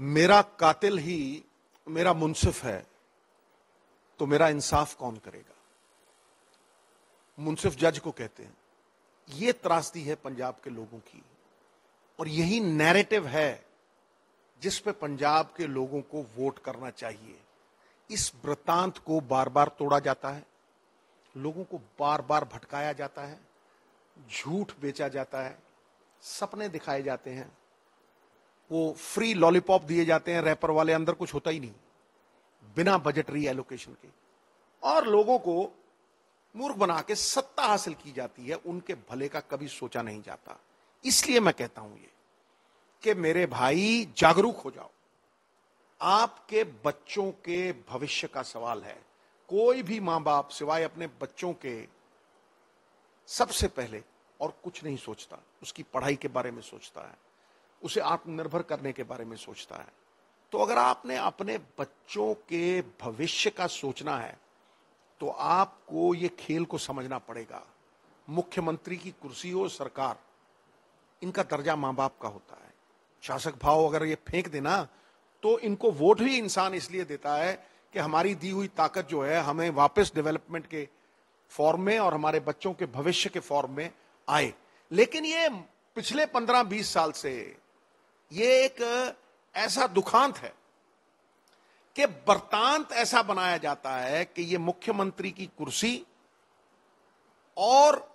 मेरा कातिल ही मेरा मुनसिफ है तो मेरा इंसाफ कौन करेगा? मुनसिफ जज को कहते हैं यह त्रासदी है पंजाब के लोगों की, और यही नैरेटिव है जिस पे पंजाब के लोगों को वोट करना चाहिए। इस वृतांत को बार बार तोड़ा जाता है, लोगों को बार बार भटकाया जाता है, झूठ बेचा जाता है, सपने दिखाए जाते हैं वो फ्री लॉलीपॉप दिए जाते हैं रैपर वाले, अंदर कुछ होता ही नहीं। बिना बजटरी एलोकेशन के। और लोगों को मूर्ख बना के सत्ता हासिल की जाती है, उनके भले का कभी सोचा नहीं जाता। इसलिए मैं कहता हूँ ये, कि मेरे भाई, जागरूक हो जाओ। आपके बच्चों के भविष्य का सवाल है। कोई भी माँ बाप सिवाय अपने बच्चों के, सबसे पहले, और कुछ नहीं सोचता, उसकी पढ़ाई के बारे में सोचता है। उसे आत्मनिर्भर करने के बारे में सोचता है। तो अगर आपने अपने बच्चों के भविष्य का सोचना है तो आपको ये खेल को समझना पड़ेगा। मुख्यमंत्री की कुर्सी हो सरकार, इनका दर्जा माँ बाप का होता है। शासक भाव अगर ये फेंक देना तो इनको वोट भी इंसान इसलिए देता है कि हमारी दी हुई ताकत जो है, हमें वापस डेवलपमेंट के फॉर्म में और हमारे बच्चों के भविष्य के फॉर्म में आए। लेकिन ये पिछले पंद्रह बीस साल से ये एक ऐसा दुखांत है कि बर्तांत ऐसा बनाया जाता है कि ये मुख्यमंत्री की कुर्सी और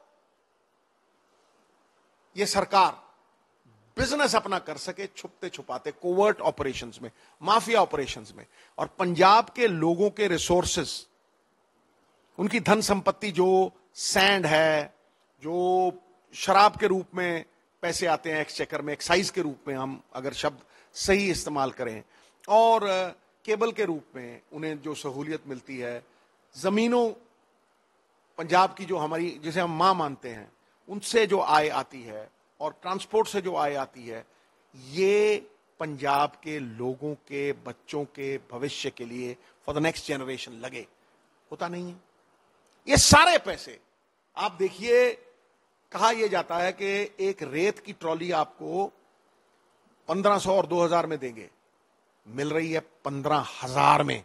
ये सरकार बिज़नेस अपना कर सके छुपते छुपाते, कोवर्ट ऑपरेशंस में, माफिया ऑपरेशंस में। और पंजाब के लोगों के रिसोर्सेस, उनकी धन संपत्ति जो सैंड है, जो शराब के रूप में पैसे आते हैं एक्सचेकर में एक्साइज के रूप में हम अगर शब्द सही इस्तेमाल करें। और केबल के रूप में उन्हें जो सहूलियत मिलती है, जमीनों, पंजाब की जो हमारी, जिसे हम माँ मानते हैं, उनसे जो आय आती है और ट्रांसपोर्ट से जो आय आती है, ये पंजाब के लोगों के, बच्चों के भविष्य के लिए फॉर द नेक्स्ट जनरेशन लगे। होता नहीं है। ये सारे पैसे, आप देखिए कहा यह जाता है कि एक रेत की ट्रॉली आपको 1500 और 2000 में देंगे। मिल रही है पंद्रह हज़ार में।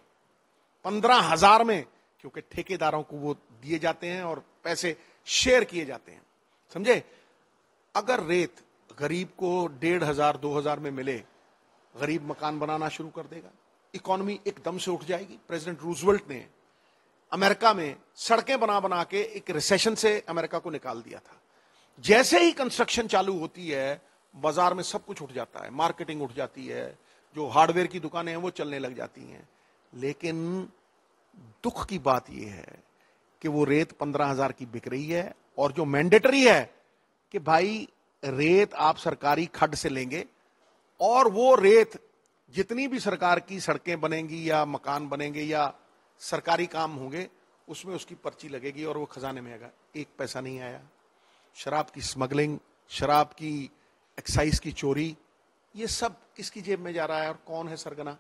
पंद्रह हज़ार में, क्योंकि ठेकेदारों को वो दिए जाते हैं और पैसे शेयर किए जाते हैं। समझे? अगर रेत गरीब को डेढ़ हज़ार, दो हज़ार में मिले, गरीब मकान बनाना शुरू कर देगा। इकोनॉमी एकदम से उठ जाएगी। प्रेसिडेंट रूजवेल्ट ने अमेरिका में सड़कें बना बना के एक रिसेशन से अमेरिका को निकाल दिया था। जैसे ही कंस्ट्रक्शन चालू होती है, बाज़ार में सब कुछ उठ जाता है मार्केटिंग उठ जाती है, जो हार्डवेयर की दुकानें हैं वो चलने लग जाती हैं। लेकिन दुख की बात यह है कि वो रेत पंद्रह हज़ार की बिक रही है और जो मैंडेटरी है कि भाई रेत आप सरकारी खड्ड से लेंगे और वो रेत जितनी भी सरकार की सड़कें बनेंगी या मकान बनेंगे या सरकारी काम होंगे, उसमें उसकी पर्ची लगेगी और वो खजाने में आएगा। एक पैसा नहीं आया। शराब की स्मगलिंग, शराब की एक्साइज की चोरी, ये सब किसकी जेब में जा रहा है और कौन है सरगना?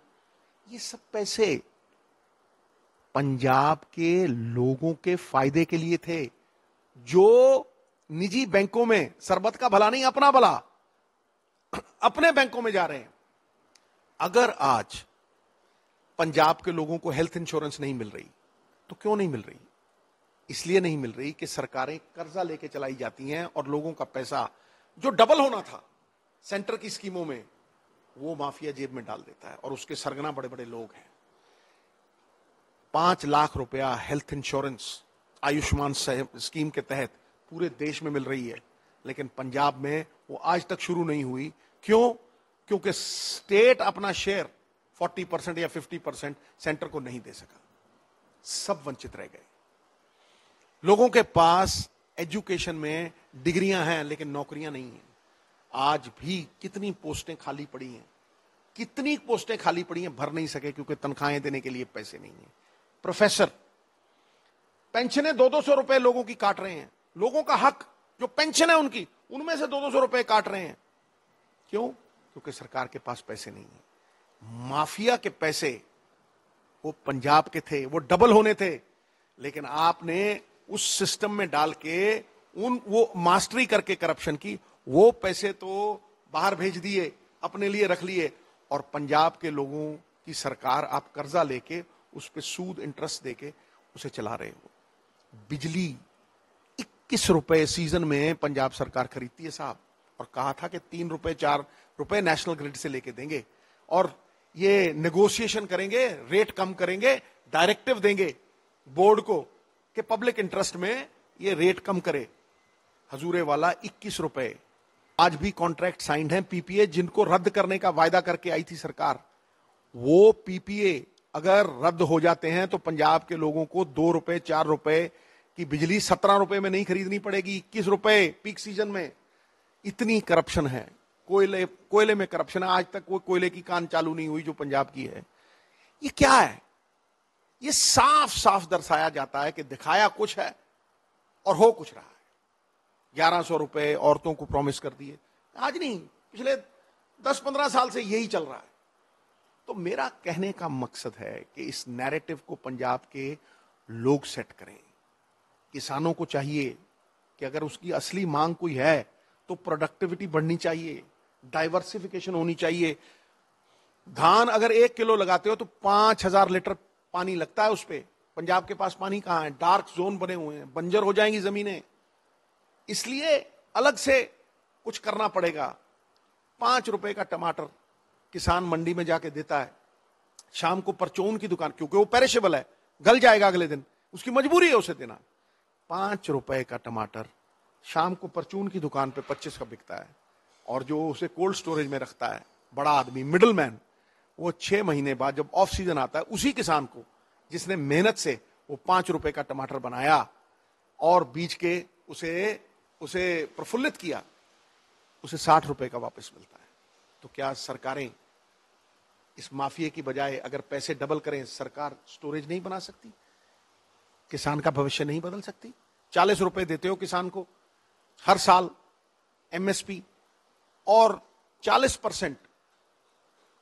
ये सब पैसे पंजाब के लोगों के फ़ायदे के लिए थे, जो निजी बैंकों में सरबत का भला नहीं, अपना भला अपने बैंकों में जा रहे हैं। अगर आज पंजाब के लोगों को हेल्थ इंश्योरेंस नहीं मिल रही तो क्यों नहीं मिल रही? इसलिए नहीं मिल रही कि सरकारें कर्जा लेके चलाई जाती हैं और लोगों का पैसा जो डबल होना था सेंटर की स्कीमों में, वो माफिया जेब में डाल देता है और उसके सरगना बड़े बड़े लोग हैं। पाँच लाख रुपया हेल्थ इंश्योरेंस आयुष्मान स्कीम के तहत पूरे देश में मिल रही है, लेकिन पंजाब में वो आज तक शुरू नहीं हुई। क्यों? क्योंकि स्टेट अपना शेयर 40 परसेंट या 50 परसेंट सेंटर को नहीं दे सका। सब वंचित रह गए। लोगों के पास एजुकेशन में डिग्रियाँ हैं, लेकिन नौकरियाँ नहीं हैं। आज भी कितनी पोस्टें खाली पड़ी हैं। कितनी पोस्टें खाली पड़ी हैं, भर नहीं सके, क्योंकि तनख्वाहें देने के लिए पैसे नहीं है। प्रोफेसर पेंशनें दो दो सौ रुपए लोगों की काट रहे हैं। लोगों का हक, जो पेंशन है उनकी, उनमें से दो दो सौ रुपए काट रहे हैं। क्यों? क्योंकि सरकार के पास पैसे नहीं है। माफिया के पैसे, वो पंजाब के थे, वो डबल होने थे। लेकिन आपने उस सिस्टम में डाल के उन, वो मास्टरी करके करप्शन की, वो पैसे तो बाहर भेज दिए, अपने लिए रख लिए, और पंजाब के लोगों की सरकार आप कर्जा लेके, उस पर सूद इंटरेस्ट देके उसे चला रहे हो। बिजली, इक्कीस रुपए सीज़न में पंजाब सरकार खरीदती है साहब, और कहा था कि तीन रुपए, चार रुपए नेशनल ग्रिड से लेके देंगे, और ये नेगोशिएशन करेंगे रेट कम करेंगे डायरेक्टिव देंगे बोर्ड को कि पब्लिक इंटरेस्ट में ये रेट कम करे। हजूरे वाला इक्कीस रुपए। आज भी कॉन्ट्रैक्ट साइंड है पीपीए जिनको रद्द करने का वायदा करके आई थी सरकार। वो पीपीए अगर रद्द हो जाते हैं तो पंजाब के लोगों को दो रुपए, चार रुपए की बिजली सत्रह रुपए में नहीं खरीदनी पड़ेगी। इक्कीस रुपए पीक सीज़न में। इतनी करप्शन है। कोयले कोयले में करप्शन है। आज तक वो कोयले की कान चालू नहीं हुई जो पंजाब की है। ये क्या है? ये साफ़ साफ़ दर्शाया जाता है कि दिखाया कुछ है और हो कुछ रहा है। ग्यारह सौ रुपए औरतों को प्रॉमिस कर दिए। आज नहीं, पिछले दस पंद्रह साल से यही चल रहा है। तो मेरा कहने का मकसद है कि इस नैरेटिव को पंजाब के लोग सेट करें। किसानों को चाहिए कि अगर उसकी असली मांग कोई है तो प्रोडक्टिविटी बढ़नी चाहिए डाइवर्सिफिकेशन होनी चाहिए। धान अगर एक किलो लगाते हो तो पाँच हज़ार लीटर पानी लगता है उस पर पंजाब के पास पानी कहाँ है? डार्क जोन बने हुए हैं। बंजर हो जाएँगी जमीनें। इसलिए अलग से कुछ करना पड़ेगा। पाँच रुपए का टमाटर किसान मंडी में जाके देता है। शाम को परचून की दुकान, क्योंकि वो पेरिशेबल है। गल जाएगा अगले दिन। उसकी मजबूरी है उसे देना। पाँच रुपए का टमाटर शाम को परचून की दुकान पे पच्चीस का बिकता है। और जो उसे कोल्ड स्टोरेज में रखता है, बड़ा आदमी मिडिल मैन वो छह महीने बाद जब ऑफ़ सीज़न आता है, उसी किसान को, जिसने मेहनत से वो पाँच रुपए का टमाटर बनाया और बीज के उसे उसे प्रफुल्लित किया, उसे साठ रुपए का वापस मिलता है। तो क्या सरकारें इस माफिया की बजाय अगर पैसे डबल करें, सरकार स्टोरेज नहीं बना सकती? किसान का भविष्य नहीं बदल सकती? चालीस रुपए देते हो किसान को, हर साल एमएसपी और 40 परसेंट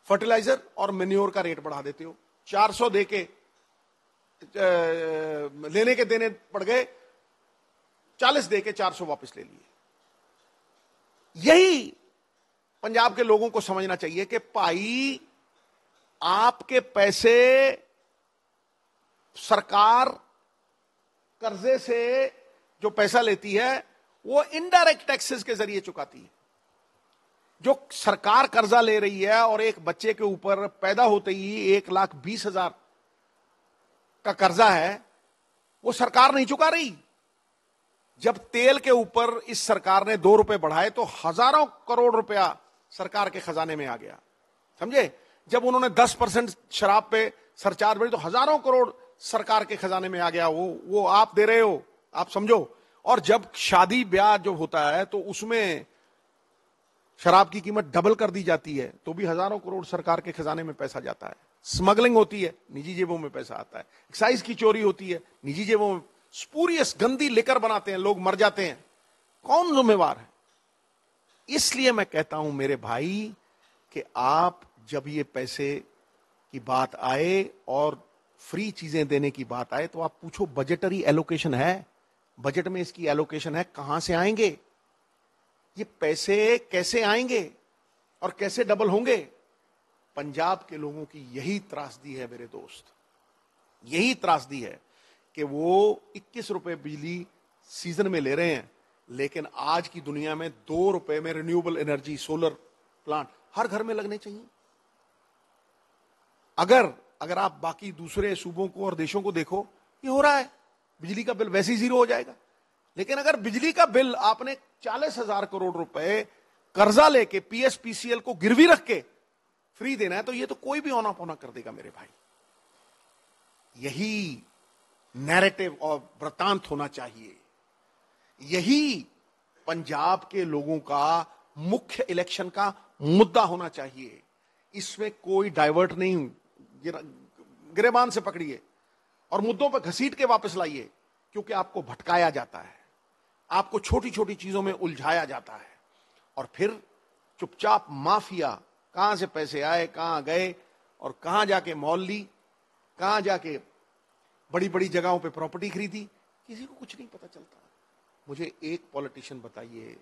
फर्टिलाइज़र और मेन्योर का रेट बढ़ा देते हो। 400 देके लेने के देने पड़ गए 40 देके 400 वापस ले लिए। यही पंजाब के लोगों को समझना चाहिए कि भाई, आपके पैसे सरकार कर्जे से जो पैसा लेती है, वो इनडायरेक्ट टैक्सेस के ज़रिए चुकाती है। जो सरकार कर्जा ले रही है और एक बच्चे के ऊपर पैदा होते ही एक लाख बीस हज़ार का कर्जा है, वो सरकार नहीं चुका रही। जब तेल के ऊपर इस सरकार ने दो रुपए बढ़ाए तो हज़ारों करोड़ रुपया सरकार के खजाने में आ गया। समझे? जब उन्होंने दस परसेंट शराब पे सरचार्ज बढ़ी तो हज़ारों करोड़ सरकार के खजाने में आ गया। वो वो आप दे रहे हो, आप समझो। और जब शादी ब्याह जो होता है तो उसमें शराब की कीमत डबल कर दी जाती है तो भी हज़ारों करोड़ सरकार के खजाने में पैसा जाता है। स्मगलिंग होती है, निजी जेबों में पैसा आता है। एक्साइज की चोरी होती है, निजी जेबों में स्पूरियस गंदी लेकर बनाते हैं, लोग मर जाते हैं। कौन जिम्मेवार है? इसलिए मैं कहता हूँ, मेरे भाई, कि आप जब ये पैसे की बात आए और फ्री चीज़ें देने की बात आए तो आप पूछो बजटरी एलोकेशन है? बजट में इसकी एलोकेशन है, कहाँ से आएँगे? ये पैसे कैसे आएँगे और कैसे डबल होंगे? पंजाब के लोगों की यही त्रासदी है मेरे दोस्त। यही त्रासदी है कि वो 21 रुपए बिजली सीज़न में ले रहे हैं, लेकिन आज की दुनिया में दो रुपए में रिन्यूएबल एनर्जी सोलर प्लांट हर घर में लगने चाहिए। अगर अगर आप बाकी दूसरे सूबों को और देशों को देखो, ये हो रहा है। बिजली का बिल वैसे ही ज़ीरो हो जाएगा। लेकिन अगर बिजली का बिल आपने चालीस हज़ार करोड़ रुपए कर्जा लेके पीएसपीसीएल को गिरवी रख के फ्री देना है तो ये तो कोई भी होना पोना कर देगा मेरे भाई। यही नैरेटिव और वृतांत होना चाहिए। यही पंजाब के लोगों का मुख्य इलेक्शन का मुद्दा होना चाहिए। इसमें कोई डाइवर्ट नहीं गिरेबान से पकड़िए और मुद्दों पर घसीट के वापस लाइए, क्योंकि आपको भटकाया जाता है। आपको छोटी छोटी चीज़ों में उलझाया जाता है। और फिर चुपचाप माफिया कहाँ से पैसे आए, कहाँ गए और कहाँ जाके मॉल ली, कहाँ जाके बड़ी बड़ी जगहों पे प्रॉपर्टी खरीदी, किसी को कुछ नहीं पता चलता। मुझे एक पॉलिटिशियन बताइए,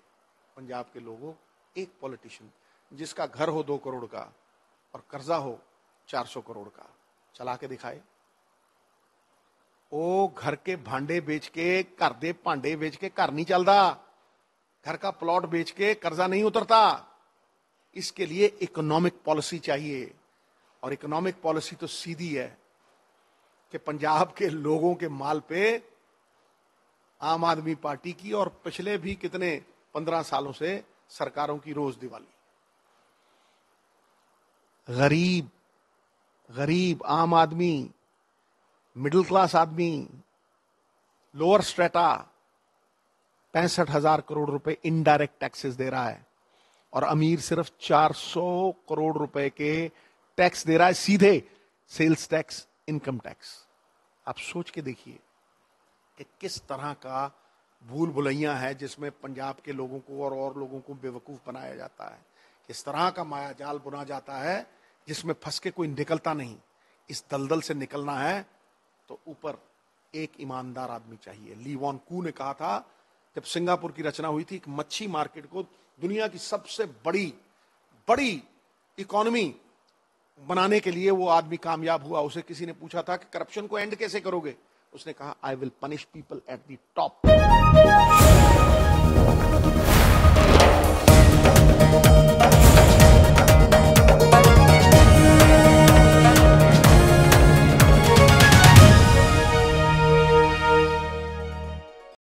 पंजाब के लोगों, एक पॉलिटिशियन, जिसका घर हो दो करोड़ का और कर्जा हो 400 करोड़ का, चला के दिखाए। ओ घर के भांडे बेच के घर दे भांडे बेच के घर नहीं चलता घर का प्लॉट बेच के कर्जा नहीं उतरता इसके लिए इकोनॉमिक पॉलिसी चाहिए और इकोनॉमिक पॉलिसी तो सीधी है कि पंजाब के लोगों के माल पे आम आदमी पार्टी की और पिछले भी कितने पंद्रह सालों से सरकारों की रोज दिवाली गरीब गरीब आम आदमी मिडिल क्लास आदमी, लोअर स्ट्रेटा, पैंसठ हज़ार करोड़ रुपए इनडायरेक्ट टैक्सेस दे रहा है और अमीर सिर्फ़ 400 करोड़ रुपए के टैक्स दे रहा है, सीधे सेल्स टैक्स इनकम टैक्स आप सोच के देखिए कि किस तरह का भूल भुलैया है जिसमें पंजाब के लोगों को और और लोगों को बेवकूफ़ बनाया जाता है। किस तरह का माया जाल बुना जाता है जिसमें फंस के कोई निकलता नहीं। इस दलदल से निकलना है तो ऊपर एक ईमानदार आदमी चाहिए। लीवॉन कू ने कहा था, जब सिंगापुर की रचना हुई थी, एक मच्छी मार्केट को दुनिया की सबसे बड़ी बड़ी इकोनॉमी बनाने के लिए वो आदमी कामयाब हुआ। उसे किसी ने पूछा था कि करप्शन को एंड कैसे करोगे? उसने कहा I will punish people at the top